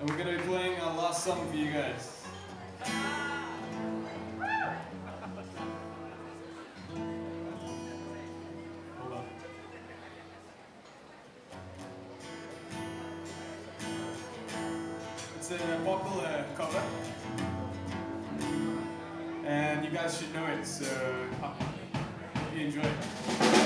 and we're going to be playing a last song for you guys. It's a popular cover, and you guys should know it, so hope you enjoy it.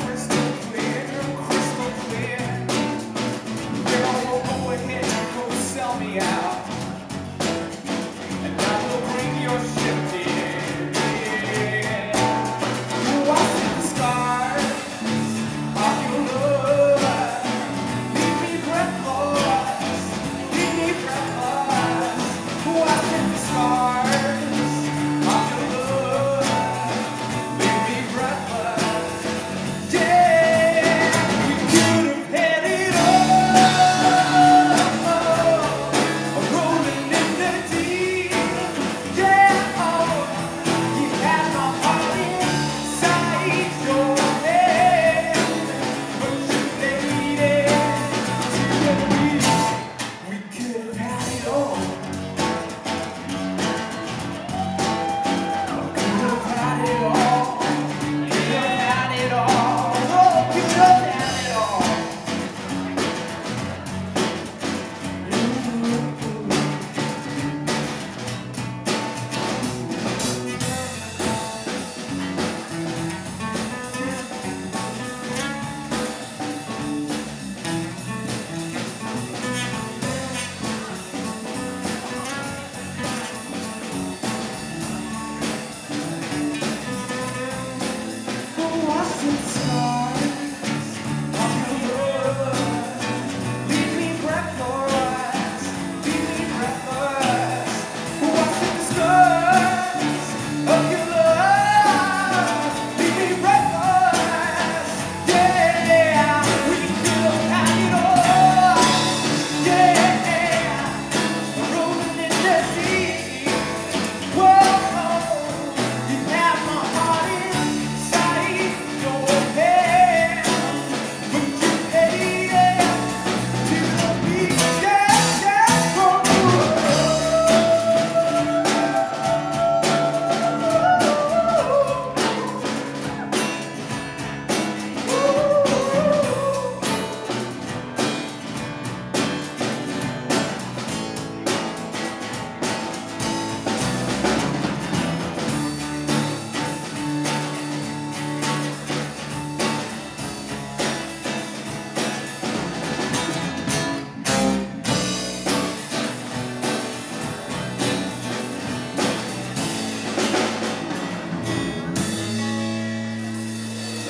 to the.